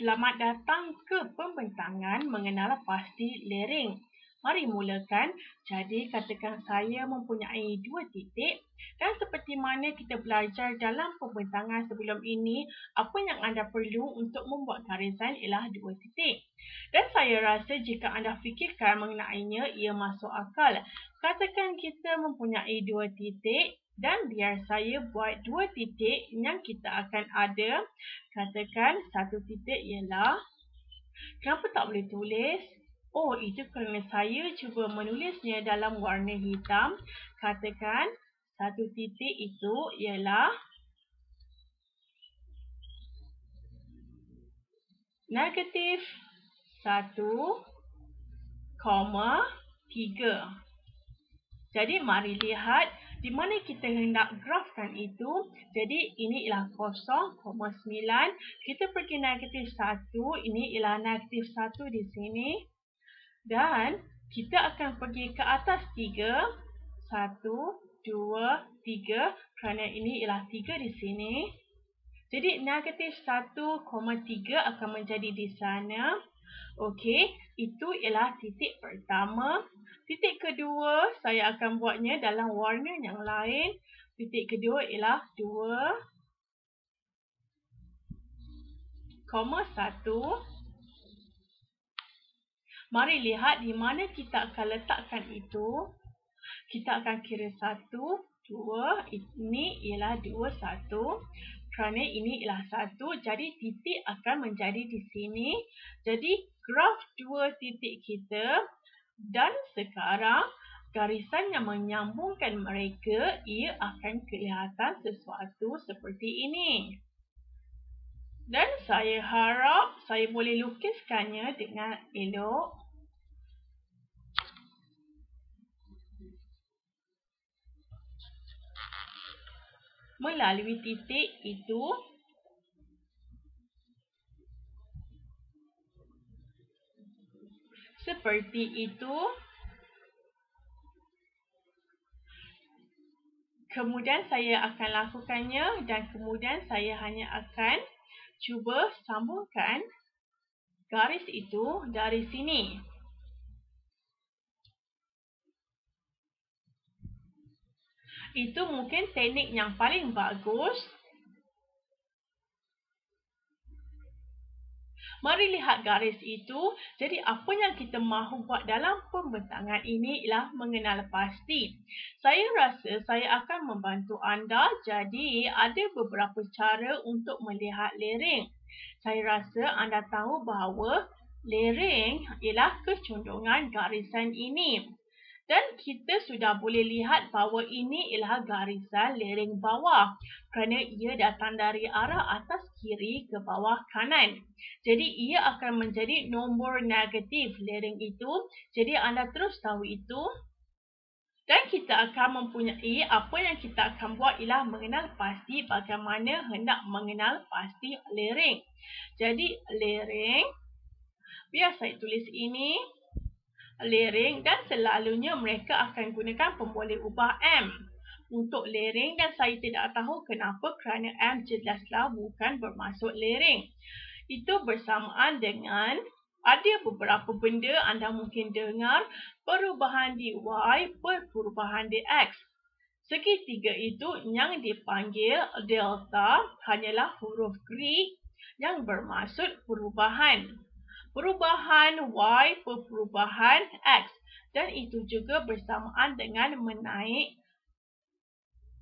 Selamat datang ke pembentangan mengenal pasti lereng. Mari mulakan. Jadi katakan saya mempunyai dua titik dan seperti mana kita belajar dalam pembentangan sebelum ini, apa yang anda perlu untuk membuat garisan ialah dua titik. Dan saya rasa jika anda fikirkan mengenainya, ia masuk akal. Katakan kita mempunyai dua titik dan biar saya buat dua titik yang kita akan ada. Katakan satu titik ialah, kenapa tak boleh tulis? Oh, itu kerana saya cuba menulisnya dalam warna hitam. Katakan satu titik itu ialah negatif satu koma tiga. Jadi mari lihat di mana kita hendak grafkan itu. Jadi ini ialah kosong koma sembilan. Kita pergi negatif satu. Ini ialah negatif satu di sini. Dan kita akan pergi ke atas 3. 1, 2, 3. Kerana ini ialah 3 di sini. Jadi negatif 1,3 akan menjadi di sana. Okey, itu ialah titik pertama. Titik kedua, saya akan buatnya dalam warna yang lain. Titik kedua ialah 2,1. Mari lihat di mana kita akan letakkan itu. Kita akan kira satu, dua. Ini ialah dua, satu. Kerana ini ialah satu, jadi titik akan menjadi di sini. Jadi graf dua titik kita. Dan sekarang garisan yang menyambungkan mereka, ia akan kelihatan sesuatu seperti ini. Dan saya harap saya boleh lukiskannya dengan elok. melalui titik itu seperti itu kemudian saya akan lakukannya dan kemudian saya hanya akan cuba sambungkan garis itu dari sini itu mungkin teknik yang paling bagus. Mari lihat garis itu. Jadi apa yang kita mahu buat dalam pembentangan ini ialah mengenal pasti. Saya rasa saya akan membantu anda. Jadi ada beberapa cara untuk melihat lereng. Saya rasa anda tahu bahawa lereng ialah kecondongan garisan ini. Dan kita sudah boleh lihat bahawa ini ialah garisan lereng bawah kerana ia datang dari arah atas kiri ke bawah kanan. Jadi ia akan menjadi nombor negatif lereng itu. Jadi anda terus tahu itu. Dan kita akan mempunyai apa yang kita akan buat ialah mengenal pasti bagaimana hendak mengenal pasti lereng. Jadi lereng, biar saya tulis ini lereng dan selalunya mereka akan gunakan pemboleh ubah M untuk lereng dan saya tidak tahu kenapa kerana M jelaslah bukan bermaksud lereng. Itu bersamaan dengan ada beberapa benda anda mungkin dengar perubahan di Y per perubahan di X. Segitiga itu yang dipanggil delta hanyalah huruf Greek yang bermaksud perubahan perubahan Y per perubahan X dan itu juga bersamaan dengan menaik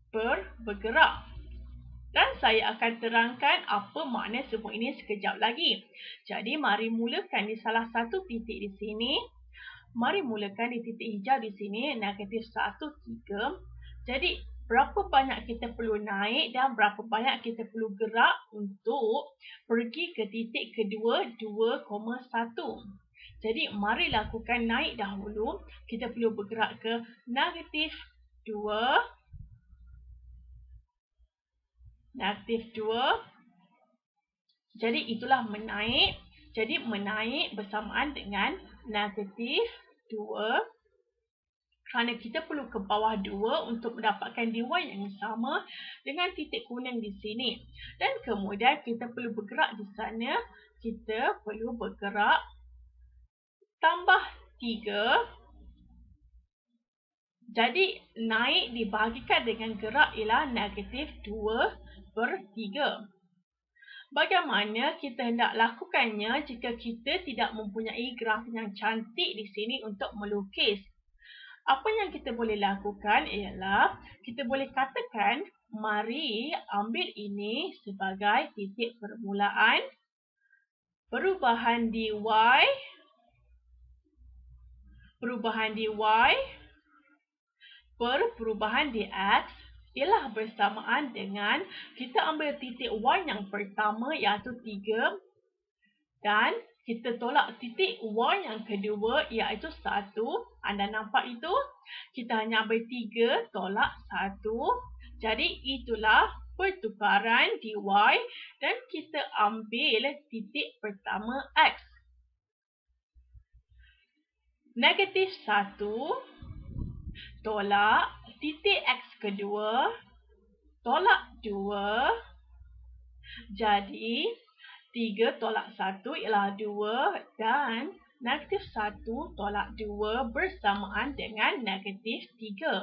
per bergerak. Dan saya akan terangkan apa makna semua ini sekejap lagi. Jadi mari mulakan di salah satu titik di sini. Mari mulakan di titik hijau di sini, negatif 1, 3. Jadi berapa banyak kita perlu naik dan berapa banyak kita perlu gerak untuk pergi ke titik kedua 2,1. Jadi mari lakukan naik dahulu. Kita perlu bergerak ke negatif 2. Negatif 2. Jadi itulah menaik. Jadi menaik bersamaan dengan negatif 2. Kerana kita perlu ke bawah 2 untuk mendapatkan dy yang sama dengan titik kuning di sini. Dan kemudian kita perlu bergerak di sana. Kita perlu bergerak tambah 3. Jadi naik dibahagikan dengan gerak ialah negatif 2 per 3. Bagaimana kita hendak lakukannya jika kita tidak mempunyai graf yang cantik di sini untuk melukis? Apa yang kita boleh lakukan ialah kita boleh katakan mari ambil ini sebagai titik permulaan perubahan dy perubahan dy per perubahan dx ialah bersamaan dengan kita ambil titik y yang pertama iaitu 3 dan kita tolak titik Y yang kedua iaitu 1. Anda nampak itu? Kita hanya ambil 3 tolak 1. Jadi itulah pertukaran dy dan kita ambil titik pertama X. Negatif 1 tolak titik X kedua tolak 2. Jadi 3 tolak 1 ialah 2 dan negatif 1 tolak 2 bersamaan dengan negatif 3.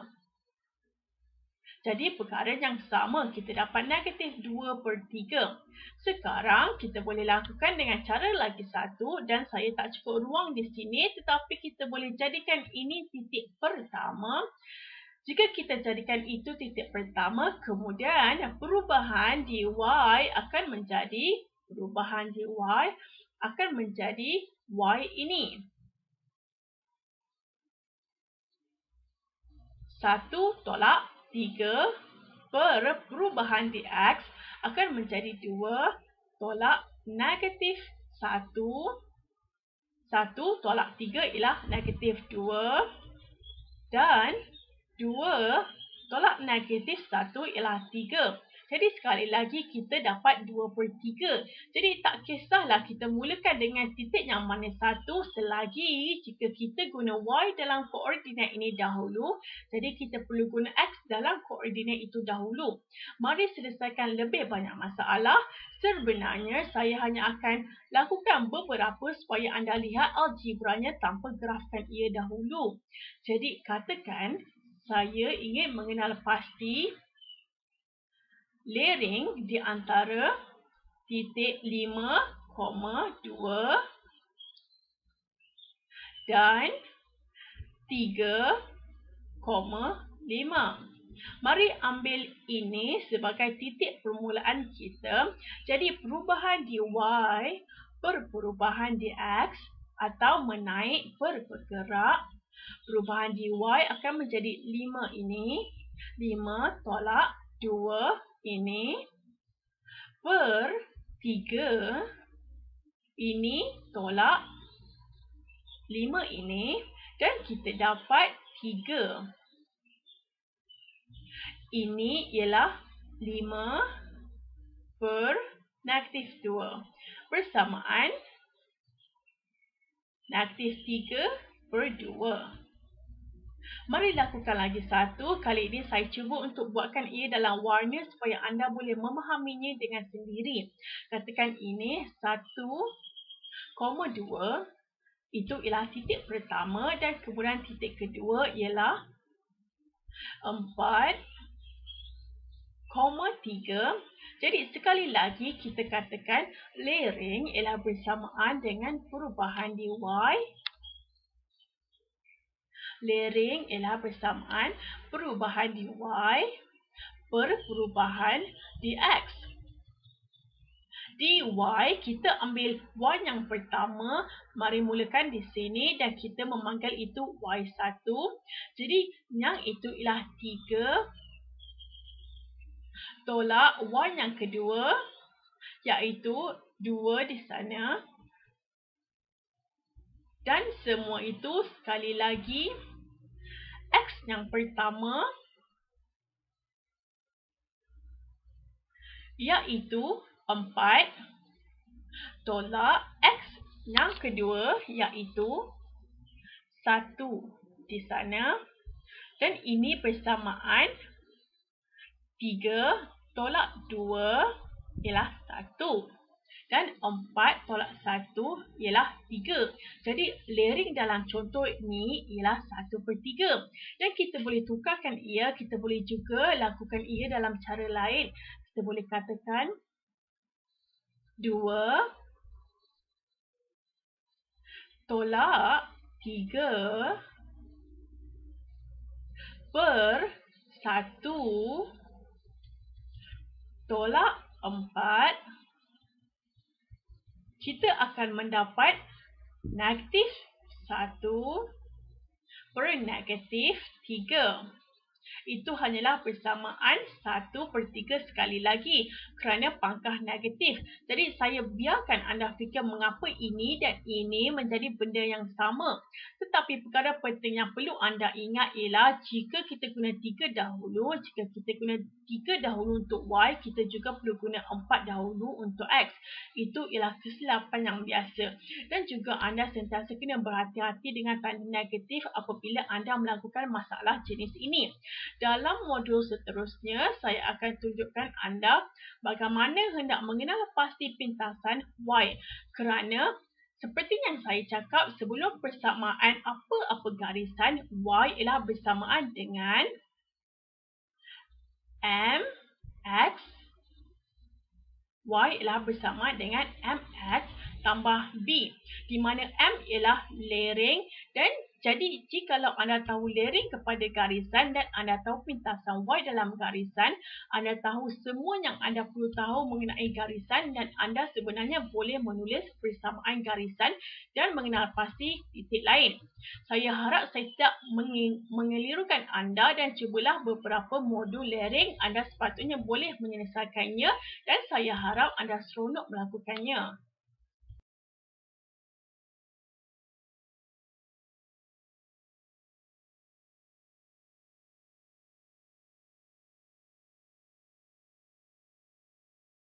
Jadi perkara yang sama kita dapat negatif 2 per 3. Sekarang kita boleh lakukan dengan cara lagi satu dan saya tak cukup ruang di sini tetapi kita boleh jadikan ini titik pertama. Jika kita jadikan itu titik pertama, kemudian perubahan dy akan menjadi perubahan dy akan menjadi y ini. Satu tolak tiga per perubahan dx akan menjadi dua tolak negatif satu. Satu tolak tiga ialah negatif dua. Dan dua tolak negatif satu ialah tiga. Jadi sekali lagi kita dapat 2 per 3. Jadi tak kisahlah kita mulakan dengan titik yang mana satu selagi jika kita guna Y dalam koordinat ini dahulu. Jadi kita perlu guna X dalam koordinat itu dahulu. Mari selesaikan lebih banyak masalah. Sebenarnya saya hanya akan lakukan beberapa supaya anda lihat algebranya tanpa grafkan ia dahulu. Jadi katakan saya ingin mengenal pasti lereng di antara titik 5,2 dan 3,5. Mari ambil ini sebagai titik permulaan kita. Jadi perubahan dy per perubahan dx atau menaik per bergerak. Perubahan dy akan menjadi 5 ini. 5 tolak 2 ini per 3 ini tolak 5 ini dan kita dapat 3. Ini ialah 5 per negatif 2 bersamaan negatif 3 per 2. Mari lakukan lagi satu. Kali ini saya cuba untuk buatkan ia dalam warna supaya anda boleh memahaminya dengan sendiri. Katakan ini satu koma dua. Itu ialah titik pertama dan kemudian titik kedua ialah empat koma tiga. Jadi sekali lagi kita katakan lereng ialah bersamaan dengan perubahan dy lereng ialah bersamaan perubahan dy per perubahan dx. dy kita ambil y yang pertama, mari mulakan di sini dan kita memanggil itu y1. Jadi yang itu ialah 3 tolak y yang kedua iaitu 2 di sana. Dan semua itu sekali lagi X yang pertama iaitu 4 tolak X yang kedua iaitu 1 di sana Dan ini persamaan 3 tolak 2 ialah 1. Dan 4 tolak 1 ialah 3. Jadi layering dalam contoh ini ialah 1 per 3. Dan kita boleh tukarkan ia, kita boleh juga lakukan ia dalam cara lain. Kita boleh katakan 2 tolak 3 per 1 tolak 4 kita akan mendapat negatif 1 per negatif 3 itu hanyalah persamaan 1 per 3 sekali lagi kerana pangkah negatif. Jadi saya biarkan anda fikir mengapa ini dan ini menjadi benda yang sama. Tetapi perkara penting yang perlu anda ingat ialah jika kita guna 3 dahulu, jika kita guna 3 dahulu untuk Y, kita juga perlu guna 4 dahulu untuk X. Itu ialah kesilapan yang biasa. Dan juga anda sentiasa kena berhati-hati dengan tanda negatif apabila anda melakukan masalah jenis ini. Dalam modul seterusnya, saya akan tunjukkan anda bagaimana hendak mengenal pasti pintasan Y. Kerana seperti yang saya cakap sebelum persamaan apa-apa garisan, Y ialah bersamaan dengan M, X. Y ialah bersamaan dengan MX tambah B. Di mana M ialah layering dan jadi, jikalau anda tahu layering kepada garisan dan anda tahu pintasan Y dalam garisan, anda tahu semua yang anda perlu tahu mengenai garisan dan anda sebenarnya boleh menulis persamaan garisan dan mengenal pasti titik lain. Saya harap saya tidak mengelirukan anda dan cubalah beberapa modul layering anda sepatutnya boleh menyelesaikannya dan saya harap anda seronok melakukannya.